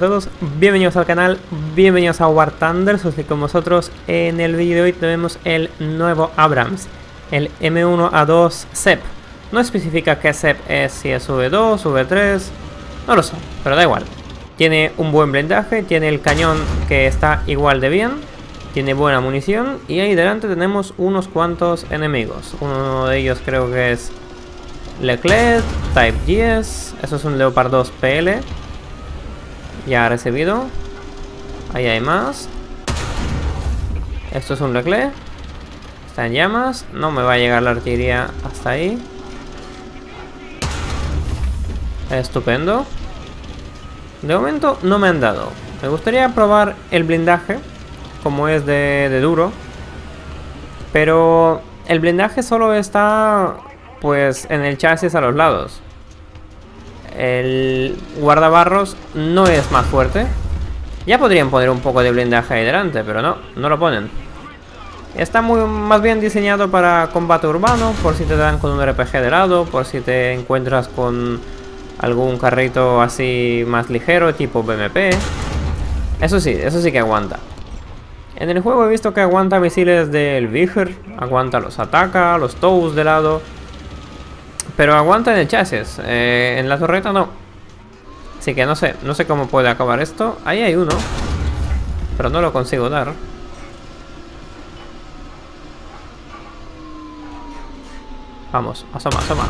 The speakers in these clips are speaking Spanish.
A todos, bienvenidos al canal, bienvenidos a War Thunder, soy con vosotros. En el vídeo de hoy tenemos el nuevo Abrams, el M1A2 CEP. No especifica qué CEP es, si es V2, V3, no lo sé, pero da igual. Tiene un buen blindaje, tiene el cañón que está igual de bien, tiene buena munición y ahí delante tenemos unos cuantos enemigos. Uno de ellos creo que es Leclerc, Type 10, eso es un Leopard 2 PL. Ya ha recibido. Ahí hay más. Esto es un Leclerc. Está en llamas. No me va a llegar la artillería hasta ahí. Estupendo. De momento no me han dado. Me gustaría probar el blindaje. Como es de, de duro. Pero el blindaje solo está pues en el chasis a los lados. El guardabarros no es más fuerte. Ya podrían poner un poco de blindaje ahí delante, pero no, no lo ponen. Está muy, más bien diseñado para combate urbano, por si te dan con un RPG de lado, por si te encuentras con algún carrito así más ligero, tipo BMP. Eso sí, eso sí que aguanta. En el juego he visto que aguanta misiles del Viger, aguanta los ataca, los Tows de lado. Pero aguanta en el chasis. Eh, en la torreta no. Así que no sé. No sé cómo puede acabar esto. Ahí hay uno. Pero no lo consigo dar. Vamos, asoma, asoma.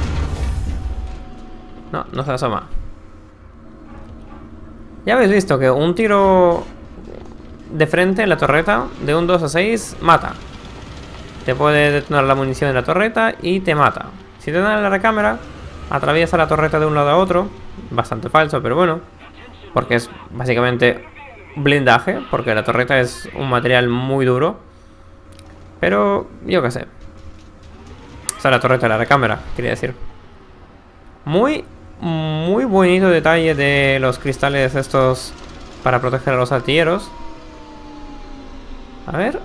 No, no se asoma. Ya habéis visto que un tiro de frente en la torreta de un 2 a 6 mata. Te puede detonar la munición en la torreta y te mata. Si te dan la recámara, atraviesa la torreta de un lado a otro. Bastante falso, pero bueno. Porque es básicamente blindaje, porque la torreta es un material muy duro. Pero yo qué sé. O sea, la torreta de la recámara, quería decir. Muy, muy bonito detalle de los cristales estos para proteger a los artilleros. A ver.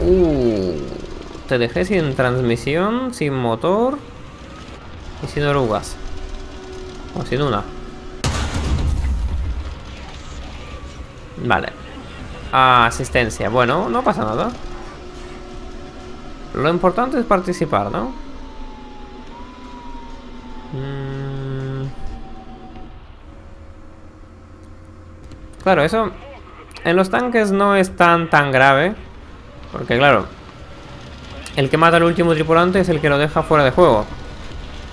Uh. Te dejé sin transmisión, sin motor y sin orugas. O sin una. Vale. Asistencia. Bueno, no pasa nada. Lo importante es participar, ¿no? Mm. Claro, eso en los tanques no es tan tan grave. Porque claro, el que mata al último tripulante es el que lo deja fuera de juego.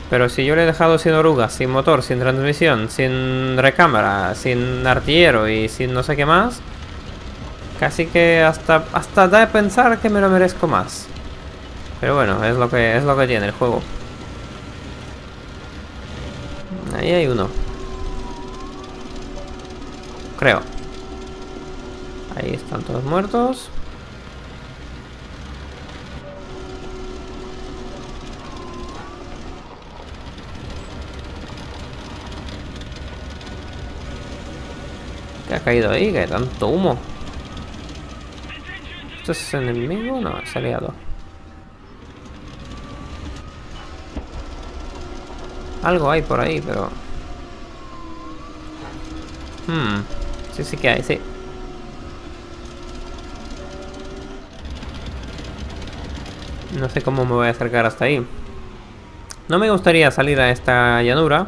Pero si yo le he dejado sin orugas, sin motor, sin transmisión, sin recámara, sin artillero y sin no sé qué más, casi que hasta, hasta da de pensar que me lo merezco más. Pero bueno, es lo que, es lo que tiene el juego. Ahí hay uno. Creo. Ahí están todos muertos. Ha caído ahí? Que tanto humo. ¿Esto es enemigo? No, es aliado. Algo hay por ahí, pero... Hmm. Sí, sí que hay, sí. No sé cómo me voy a acercar hasta ahí. No me gustaría salir a esta llanura.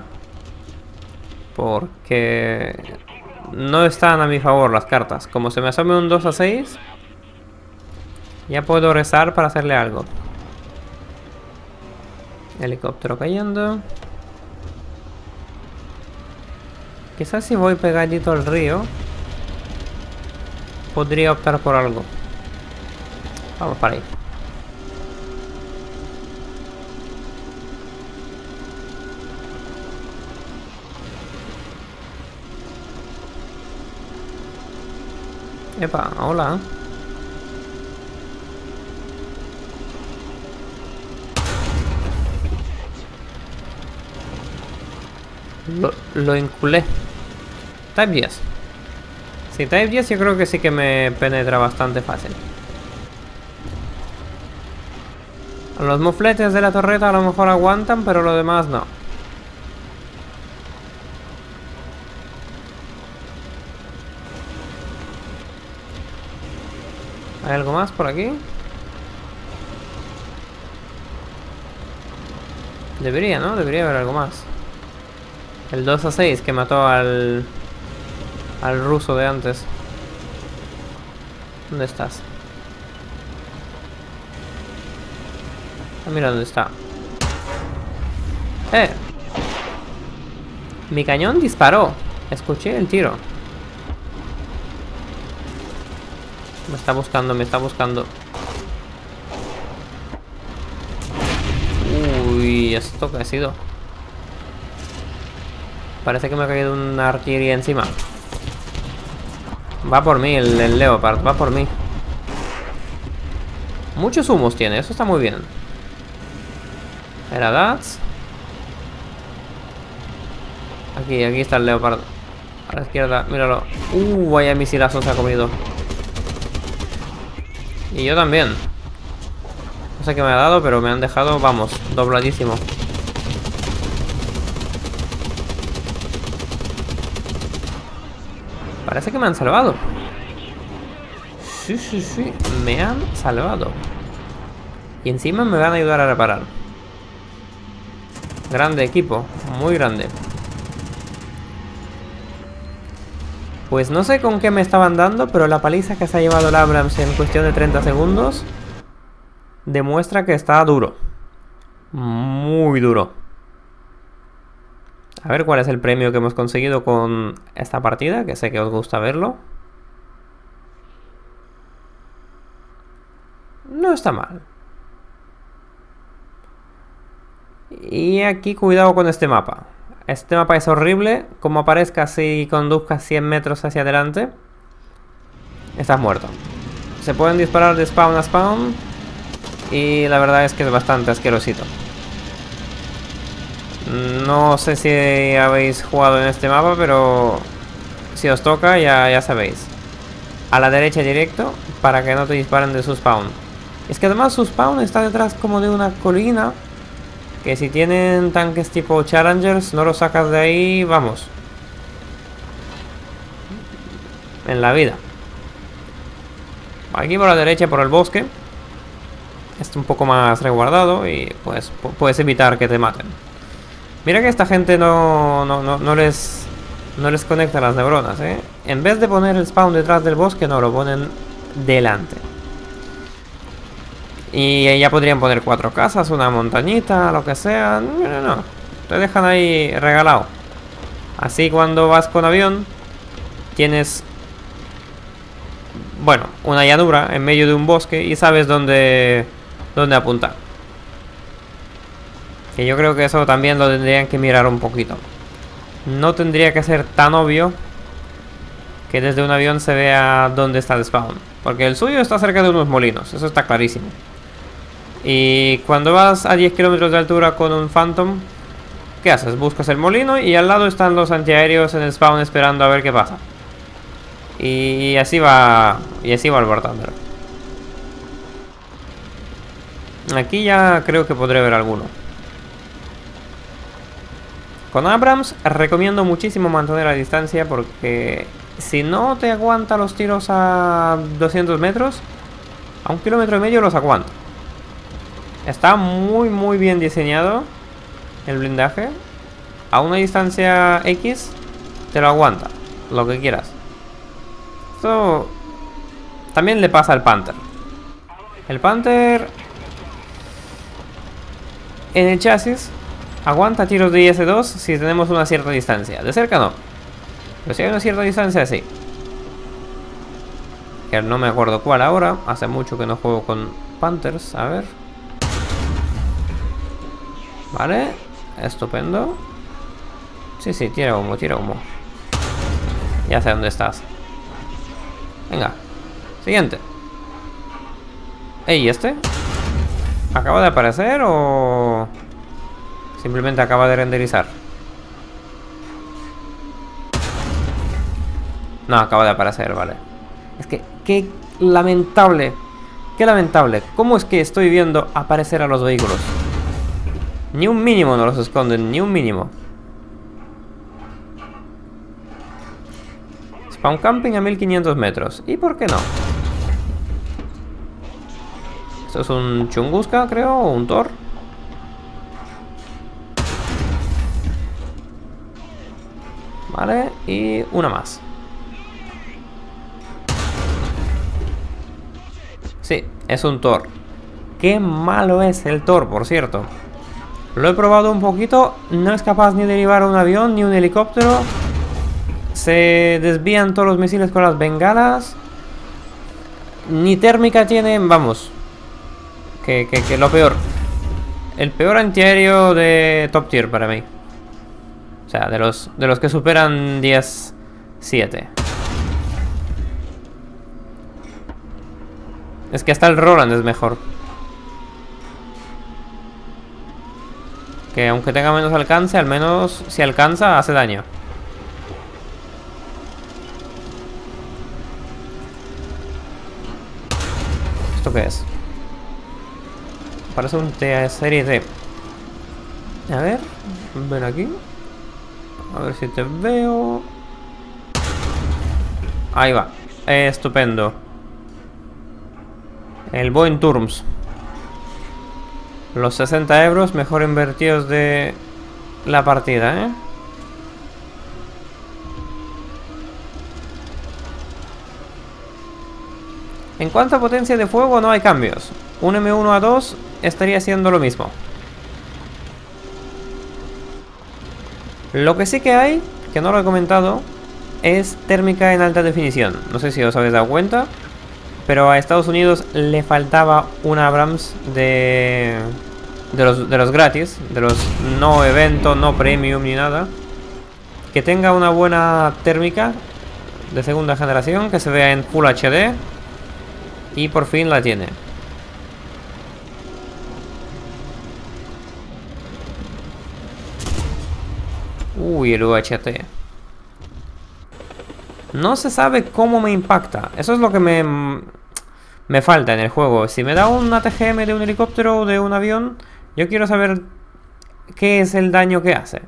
Porque no están a mi favor las cartas. Como se me asome un 2 a 6, ya puedo rezar para hacerle algo. Helicóptero cayendo. Quizás si voy pegadito al río, podría optar por algo. Vamos para ahí. Epa, hola. Lo, lo inculé. Type 10. Sí, Type 10 yo creo que sí que me penetra bastante fácil. Los mofletes de la torreta a lo mejor aguantan, pero lo demás no. ¿Hay algo más por aquí? Debería, ¿no? Debería haber algo más. El 2 a 6 que mató al... Al ruso de antes. ¿Dónde estás? Ah, mira dónde está. ¡Eh! Mi cañón disparó. Escuché el tiro. Me está buscando, me está buscando. Uy, ¿esto qué ha sido? Parece que me ha caído una artillería encima. Va por mí el, el Leopard, va por mí. Muchos humos tiene, eso está muy bien. Era Dats. Aquí, aquí está el Leopard. A la izquierda, míralo. Uh, vaya misilazo se ha comido. Y yo también. No sé qué me ha dado, pero me han dejado, vamos, dobladísimo. Parece que me han salvado. Sí, sí, sí, me han salvado. Y encima me van a ayudar a reparar. Grande equipo, muy grande. Pues no sé con qué me estaban dando, pero la paliza que se ha llevado el Abrams en cuestión de 30 segundos demuestra que está duro. Muy duro. A ver cuál es el premio que hemos conseguido con esta partida, que sé que os gusta verlo. No está mal. Y aquí cuidado con este mapa. Este mapa es horrible. Como aparezca si conduzcas 100 metros hacia adelante, estás muerto. Se pueden disparar de spawn a spawn. Y la verdad es que es bastante asquerosito. No sé si habéis jugado en este mapa, pero si os toca ya, ya sabéis. A la derecha directo para que no te disparen de su spawn. Es que además su spawn está detrás como de una colina que si tienen tanques tipo Challengers, no lo sacas de ahí, vamos. En la vida. Aquí por la derecha, por el bosque. Está un poco más resguardado y pues puedes evitar que te maten. Mira que esta gente no, no, no, no les no les conecta las neuronas, ¿eh? En vez de poner el spawn detrás del bosque, no, lo ponen delante. Y ya podrían poner cuatro casas, una montañita, lo que sea. Te dejan ahí regalado. Así cuando vas con avión, tienes... Bueno, una llanura en medio de un bosque y sabes dónde, dónde apuntar. Que yo creo que eso también lo tendrían que mirar un poquito. No tendría que ser tan obvio que desde un avión se vea dónde está el spawn. Porque el suyo está cerca de unos molinos, eso está clarísimo. Y cuando vas a 10 kilómetros de altura con un Phantom, ¿qué haces? Buscas el molino y al lado están los antiaéreos en el spawn esperando a ver qué pasa. Y así va. Y así va el War Aquí ya creo que podré ver alguno. Con Abrams recomiendo muchísimo mantener la distancia porque si no te aguanta los tiros a 200 metros, a un kilómetro y medio los aguanta. Está muy muy bien diseñado el blindaje. A una distancia X te lo aguanta, lo que quieras. Esto también le pasa al Panther. El Panther en el chasis aguanta tiros de IS-2 si tenemos una cierta distancia. De cerca no. Pero si hay una cierta distancia, sí. Que no me acuerdo cuál ahora. Hace mucho que no juego con Panthers. A ver. Vale, estupendo. Sí, sí, tira humo, tira humo. Ya sé dónde estás. Venga, siguiente. ¿y este? ¿Acaba de aparecer o...? Simplemente acaba de renderizar. No, acaba de aparecer, vale. Es que, qué lamentable. Qué lamentable. ¿Cómo es que estoy viendo aparecer a los vehículos? Ni un mínimo no los esconden, ni un mínimo. Spawn camping a 1500 metros. ¿Y por qué no? Esto es un Chunguska, creo, o un Thor. Vale, y una más. Sí, es un Thor. Qué malo es el Thor, por cierto. Lo he probado un poquito. No es capaz ni de derivar un avión ni un helicóptero. Se desvían todos los misiles con las bengalas. Ni térmica tiene, vamos. Que, que, lo peor. El peor antiaéreo de top tier para mí. O sea, de los, de los que superan 10, 7. Es que hasta el Roland es mejor. Que aunque tenga menos alcance, al menos si alcanza, hace daño. ¿Esto qué es? Parece un T serie D. A ver, ven aquí. A ver si te veo. Ahí va. Estupendo. El Boeing Turms. Los 60 euros mejor invertidos de la partida, ¿eh? En cuanto a potencia de fuego no hay cambios. Un M1 a 2 estaría haciendo lo mismo. Lo que sí que hay, que no lo he comentado, es térmica en alta definición. No sé si os habéis dado cuenta. Pero a Estados Unidos le faltaba un Abrams de, de, los, de los gratis, de los no evento, no premium ni nada. Que tenga una buena térmica de segunda generación, que se vea en Full HD. Y por fin la tiene. Uy, el UHT. No se sabe cómo me impacta. Eso es lo que me, me falta en el juego. Si me da un ATGM de un helicóptero o de un avión, yo quiero saber qué es el daño que hace.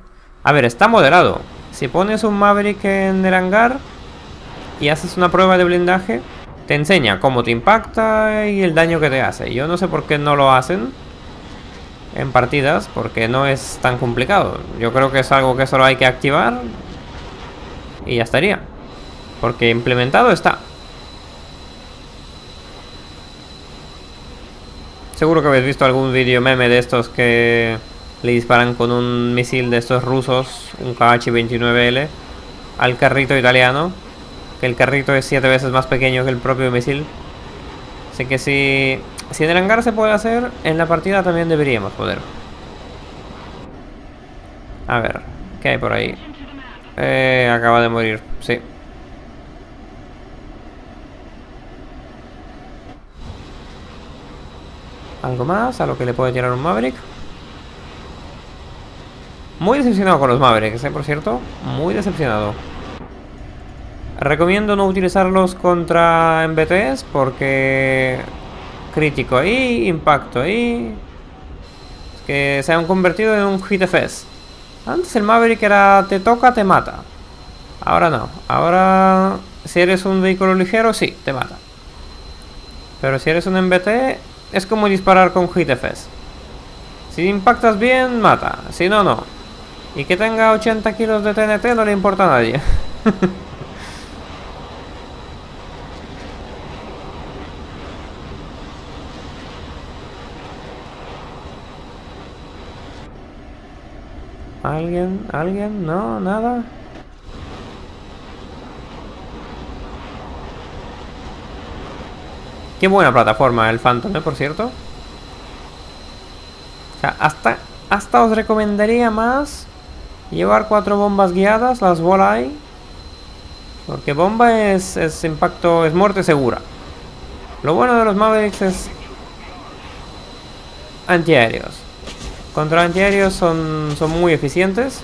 A ver, está moderado. Si pones un Maverick en el hangar y haces una prueba de blindaje, te enseña cómo te impacta y el daño que te hace. Yo no sé por qué no lo hacen en partidas, porque no es tan complicado. Yo creo que es algo que solo hay que activar y ya estaría. Porque implementado está. Seguro que habéis visto algún vídeo meme de estos que le disparan con un misil de estos rusos, un KH-29L, al carrito italiano. Que el carrito es siete veces más pequeño que el propio misil. Así que si, si en el hangar se puede hacer, en la partida también deberíamos poder. A ver, ¿qué hay por ahí? Eh, acaba de morir, sí. ¿Algo más a lo que le puede tirar un Maverick? Muy decepcionado con los Mavericks, ¿eh? por cierto. Muy decepcionado. Recomiendo no utilizarlos contra MBTs porque... Crítico ahí, impacto ahí... Es que se han convertido en un hit Antes el Maverick era te toca, te mata. Ahora no. Ahora si eres un vehículo ligero, sí, te mata. Pero si eres un MBT, es como disparar con HitFS. Si impactas bien, mata. Si no, no. Y que tenga 80 kilos de TNT no le importa a nadie. ¿Alguien? ¿Alguien? ¿No? ¿Nada? Qué buena plataforma el Phantom, ¿eh? Por cierto. O sea, hasta, hasta os recomendaría más llevar cuatro bombas guiadas, las ahí. Porque bomba es, es impacto, es muerte segura. Lo bueno de los Mavericks es antiaéreos. Contra antiaéreos son, son muy eficientes.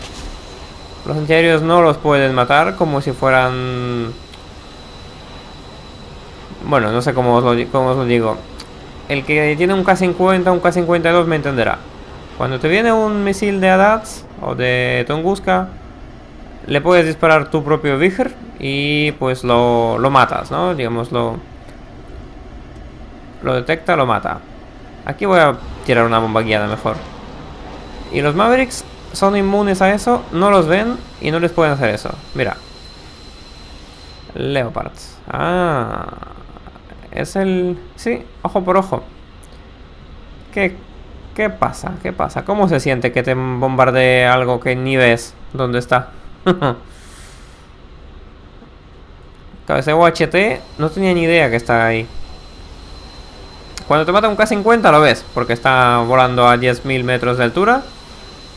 Los antiaéreos no los pueden matar como si fueran bueno, no sé cómo os, lo, digo. El que tiene un K-50, un K-52 me entenderá. Cuando te viene un misil de ADATS o de Tunguska, le puedes disparar tu propio Viger y pues lo, lo matas, ¿no? Digamos, lo, lo detecta, lo mata. Aquí voy a tirar una bomba guiada mejor. Y los Mavericks son inmunes a eso, no los ven y no les pueden hacer eso. Mira. Leopards. Ah. Es el... Sí, ojo por ojo. ¿Qué, ¿Qué pasa? ¿Qué pasa? ¿Cómo se siente que te bombardee algo que ni ves dónde está? Ese UHT no tenía ni idea que está ahí. Cuando te mata un K-50 lo ves, porque está volando a 10.000 metros de altura,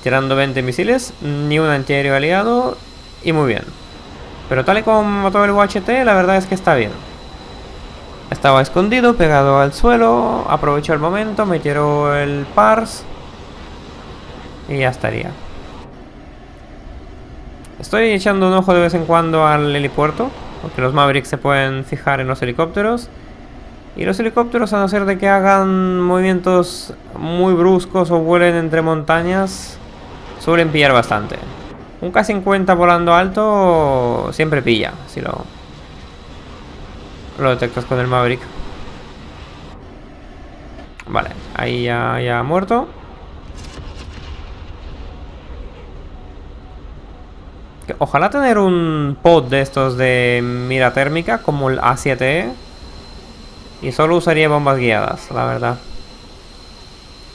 tirando 20 misiles, ni un antiaéreo aliado, y muy bien. Pero tal y como mató el UHT, la verdad es que está bien. Estaba escondido, pegado al suelo, aprovechó el momento, me tiró el PARS, y ya estaría. Estoy echando un ojo de vez en cuando al helipuerto, porque los Mavericks se pueden fijar en los helicópteros. Y los helicópteros, a no ser de que hagan movimientos muy bruscos o vuelen entre montañas, suelen pillar bastante. Un K-50 volando alto siempre pilla, si lo, lo detectas con el Maverick. Vale, ahí ya, ya ha muerto. Ojalá tener un pod de estos de mira térmica como el A7E. Y solo usaría bombas guiadas, la verdad.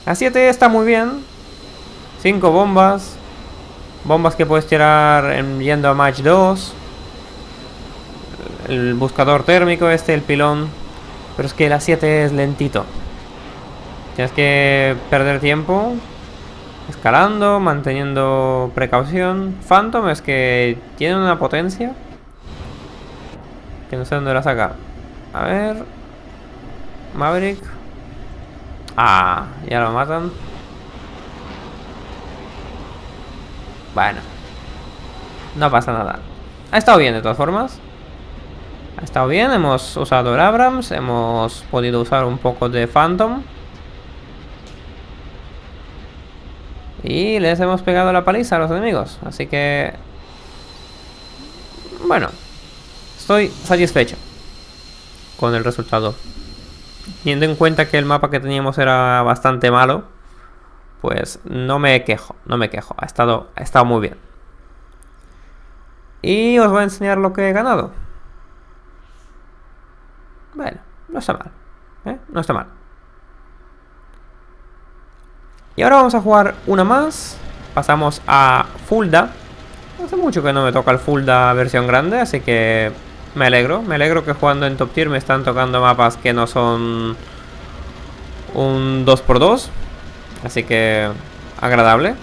A7E está muy bien. Cinco bombas. Bombas que puedes tirar yendo a match 2. El buscador térmico este, el pilón. Pero es que el A7 es lentito. Tienes que perder tiempo Escalando, manteniendo precaución. Phantom es que tiene una potencia. Que no sé dónde la saca. A ver. Maverick. Ah, ya lo matan. Bueno. No pasa nada. Ha estado bien de todas formas. Ha estado bien. Hemos usado el Abrams. Hemos podido usar un poco de Phantom. Y les hemos pegado la paliza a los enemigos. Así que... Bueno. Estoy satisfecho. Con el resultado. Teniendo en cuenta que el mapa que teníamos era bastante malo. Pues no me quejo. No me quejo. Ha estado, ha estado muy bien. Y os voy a enseñar lo que he ganado. Bueno, no está mal. ¿eh? No está mal. Y ahora vamos a jugar una más. Pasamos a Fulda. Hace mucho que no me toca el Fulda versión grande, así que me alegro. Me alegro que jugando en Top Tier me están tocando mapas que no son un 2x2. Así que agradable.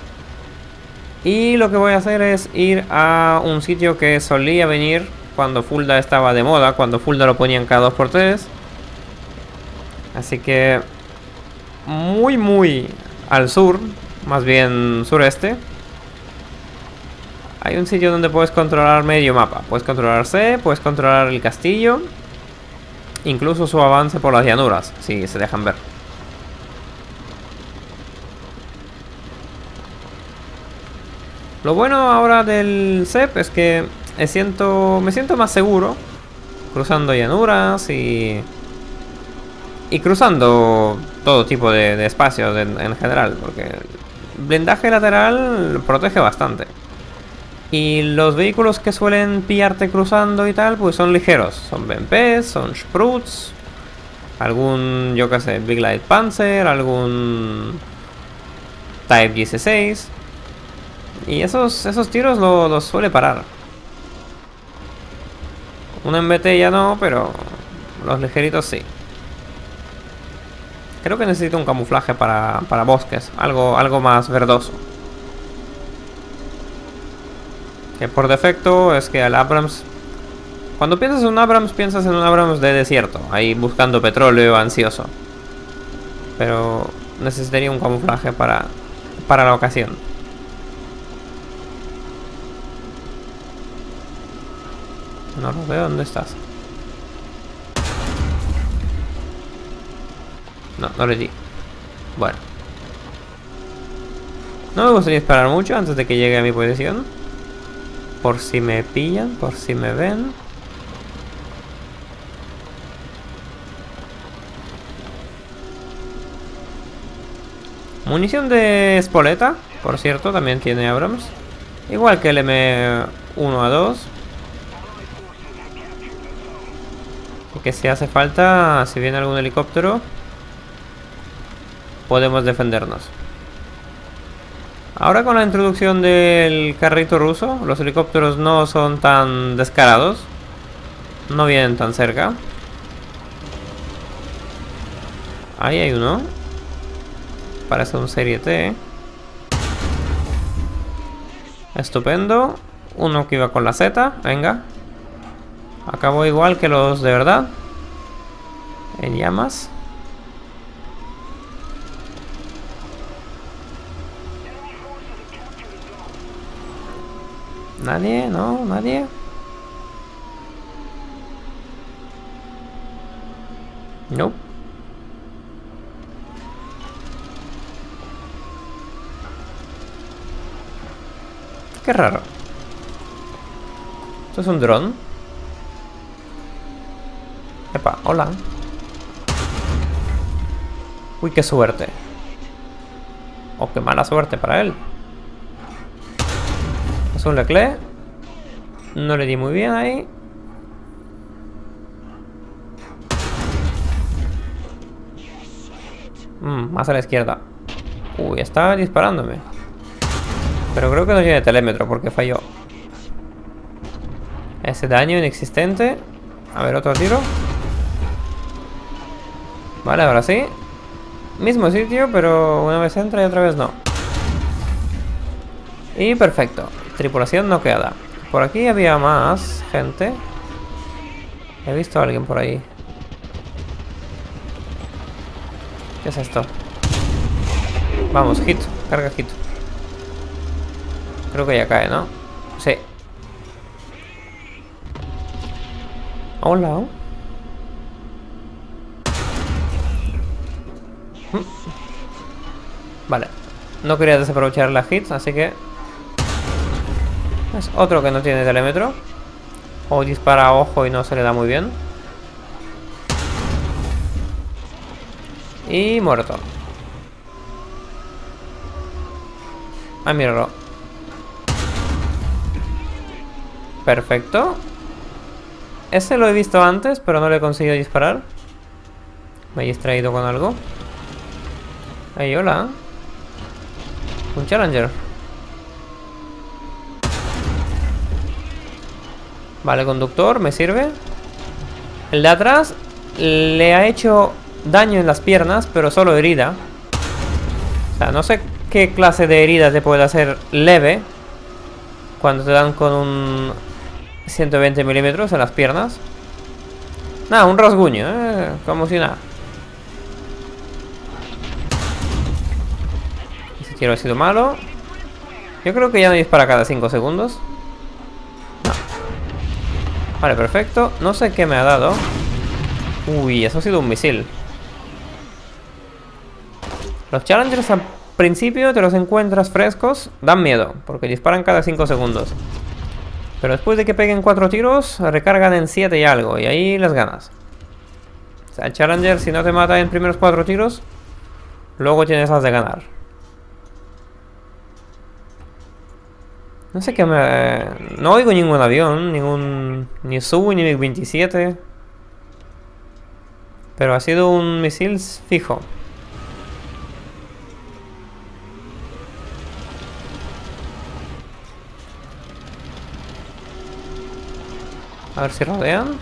Y lo que voy a hacer es ir a un sitio que solía venir cuando Fulda estaba de moda, cuando Fulda lo ponían cada 2x3. Así que muy muy al sur, más bien sureste, hay un sitio donde puedes controlar medio mapa. Puedes controlar C, puedes controlar el castillo, incluso su avance por las llanuras, si se dejan ver. Lo bueno ahora del CEP es que me siento, me siento más seguro cruzando llanuras y y cruzando todo tipo de, espacios en, general, porque blindaje lateral protege bastante. Y los vehículos que suelen pillarte cruzando y tal, pues son ligeros. Son BMPs, son Spruts, algún, yo qué sé, Big Light Panzer, algún Type 16. Y esos, esos tiros los suele parar. Un MBT ya no, pero los ligeritos sí. Creo que necesito un camuflaje para, bosques. Algo, algo más verdoso. Que por defecto es que el Abrams... Cuando piensas en un Abrams, piensas en un Abrams de desierto. Ahí buscando petróleo, ansioso. Pero necesitaría un camuflaje para, para la ocasión. No lo veo, ¿dónde estás? No, no le di. Bueno. No me gustaría esperar mucho antes de que llegue a mi posición. Por si me pillan, por si me ven. Munición de espoleta, por cierto, también tiene Abrams. Igual que el M1A2. Y que si hace falta, si viene algún helicóptero, podemos defendernos. Ahora con la introducción del carrito ruso, los helicópteros no son tan descarados. No vienen tan cerca. Ahí hay uno. Parece un serie T. Estupendo. Uno que iba con la Z. Venga. Acabó igual que los de verdad. En llamas. ¿Nadie? ¿No? ¿Nadie? No. Qué raro. ¿Esto es un dron? Epa, hola. Uy, qué suerte. O oh, qué mala suerte para él. Un Leclerc. No le di muy bien ahí. Mm, más a la izquierda. Uy, está disparándome. Pero creo que no tiene telémetro porque falló. Ese daño inexistente. A ver, otro tiro. Vale, ahora sí. Mismo sitio, pero una vez entra y otra vez no. Y perfecto. Tripulación no queda. Por aquí había más gente. He visto a alguien por ahí. ¿Qué es esto? Vamos, hit. Carga hit. Creo que ya cae, ¿no? Sí. Hola. Mm. Vale. No quería desaprovechar la hit, así que otro que no tiene telémetro. O dispara a ojo y no se le da muy bien. Y muerto. Ah, míralo. Perfecto. Ese lo he visto antes, pero no le he conseguido disparar. Me he distraído con algo. Ahí, hola. Un Challenger. Vale, conductor, me sirve. El de atrás le ha hecho daño en las piernas, pero solo herida. O sea, no sé qué clase de herida te puede hacer leve cuando te dan con un 120 milímetros en las piernas. Nada, un rasguño, ¿eh? como si nada. Ese tiro ha sido malo. Yo creo que ya no dispara cada 5 segundos. Vale, perfecto. No sé qué me ha dado. Uy, eso ha sido un misil. Los Challengers al principio te los encuentras frescos, dan miedo, porque disparan cada 5 segundos. Pero después de que peguen 4 tiros, recargan en 7 y algo, y ahí les ganas. O sea, el Challenger si no te mata en primeros 4 tiros, luego tienes las de ganar. No sé qué me... No oigo ningún avión, ningún... Ni Su ni MiG-27. Pero ha sido un misil fijo. A ver si rodean.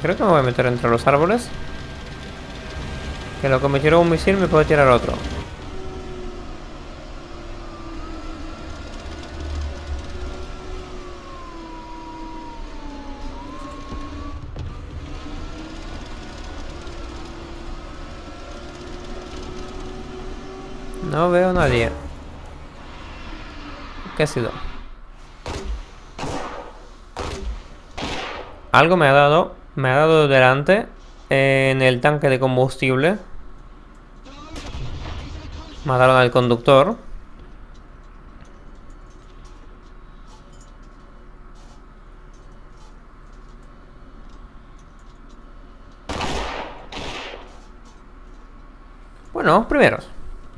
Creo que me voy a meter entre los árboles. Que lo que me tiró un misil me puede tirar otro. No veo a nadie. ¿Qué ha sido? Algo me ha dado. Me ha dado delante. En el tanque de combustible. Mataron al conductor. Bueno, primeros.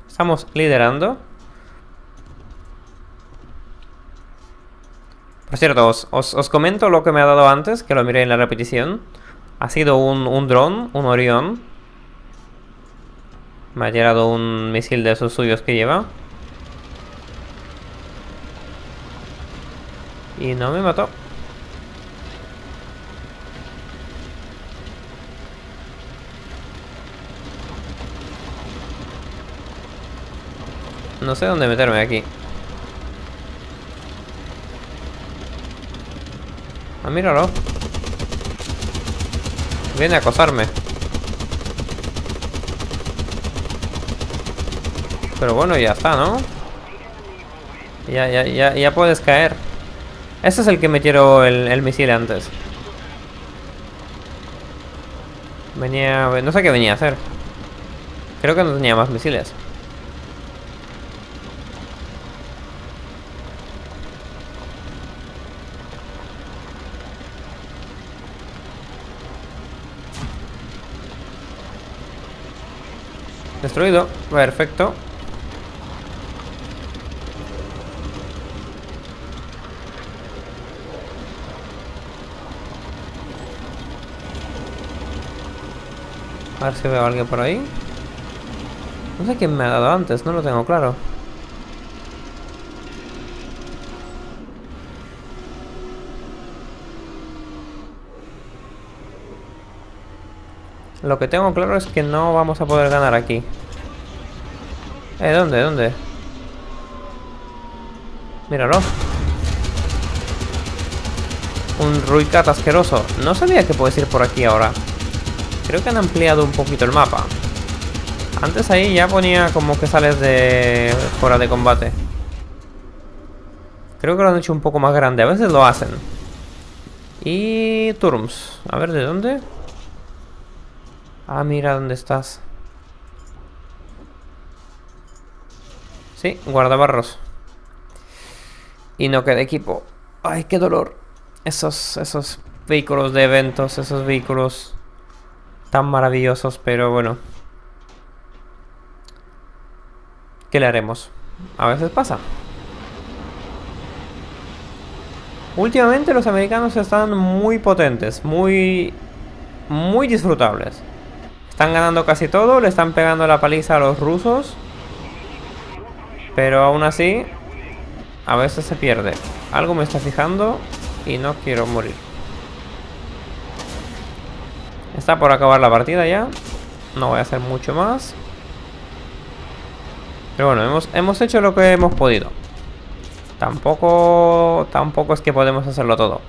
Estamos liderando. Cierto, os, os, comento lo que me ha dado antes, que lo miré en la repetición. Ha sido un, un dron, un Orión. Me ha llegado un misil de esos suyos que lleva. Y no me mató. No sé dónde meterme aquí. Ah, míralo. Viene a acosarme. Pero bueno, ya está, ¿no? Ya, ya, ya, ya puedes caer. Ese es el que me tiró el, el misil antes. Venía... No sé qué venía a hacer. Creo que no tenía más misiles. Destruido. Perfecto. A ver si veo a alguien por ahí. No sé quién me ha dado antes, no lo tengo claro. Lo que tengo claro es que no vamos a poder ganar aquí. Eh, ¿dónde? ¿Dónde? Míralo. Un Ruicat asqueroso. No sabía que puedes ir por aquí ahora. Creo que han ampliado un poquito el mapa. Antes ahí ya ponía como que sales de fuera de combate. Creo que lo han hecho un poco más grande. A veces lo hacen. Y... Turms. A ver, ¿de dónde? Ah, mira dónde estás. Sí, guardabarros. Y no queda equipo. Ay, qué dolor. Esos, esos vehículos de eventos, esos vehículos tan maravillosos, pero bueno. ¿Qué le haremos? A veces pasa. Últimamente los americanos están muy potentes, muy, muy disfrutables. Están ganando casi todo, le están pegando la paliza a los rusos. Pero aún así, a veces se pierde. Algo me está fijando y no quiero morir. Está por acabar la partida ya. No voy a hacer mucho más. Pero bueno, hemos, hemos hecho lo que hemos podido. Tampoco, tampoco es que podemos hacerlo todo.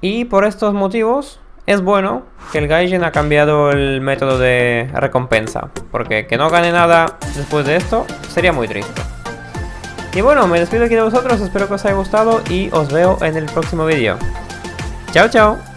Y por estos motivos es bueno que el Gaijin ha cambiado el método de recompensa. Porque que no gane nada después de esto sería muy triste. Y bueno, me despido aquí de vosotros, espero que os haya gustado y os veo en el próximo vídeo. Chao, chao.